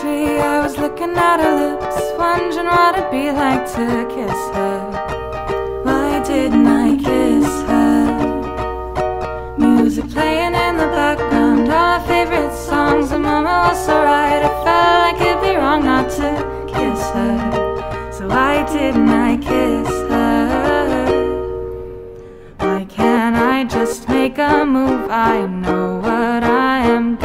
tree, I was looking at her lips, wondering what it'd be like to kiss her. Why didn't I kiss her? Music playing in the background, all my favorite songs. The moment was so right, I felt like it'd be wrong not to kiss her. So why didn't I kiss her? Why can't I just make a move? I know what I am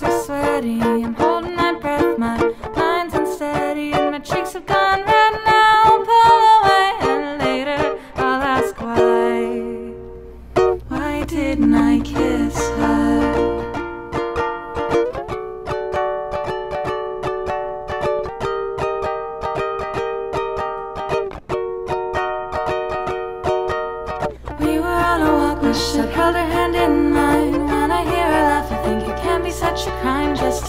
palms are sweaty. I'm holding my breath, my mind's unsteady, and my cheeks have gone red now. Pull away, and later I'll ask why. Why didn't I kiss her? We were on a walk, wish I'd held her hand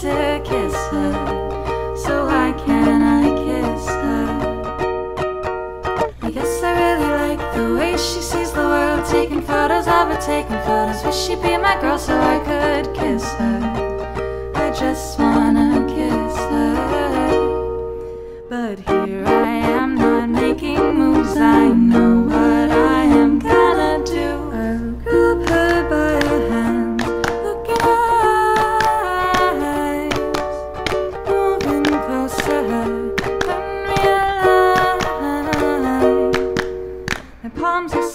to kiss her. So why can't I kiss her? I guess I really like the way she sees the world. Taking photos of her, taking photos. Wish she'd be my girl so I could kiss her. I just wanna kiss her. But here I am, not making moves. I know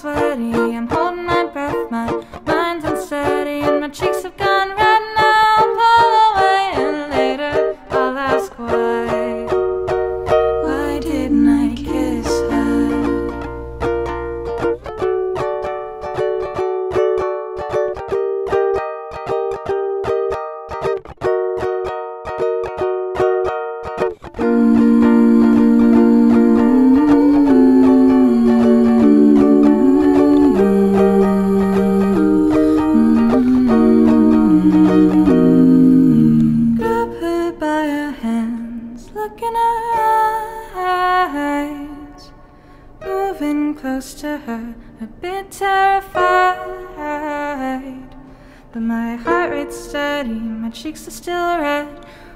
sweaty, I'm holding my breath, my mind's by her hands, look in her eyes, moving close to her, a bit terrified. But my heart rate's steady, my cheeks are still red.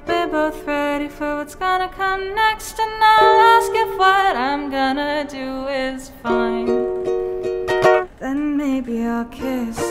We're both ready for what's gonna come next, and I'll ask if what I'm gonna do is fine. Then maybe I'll kiss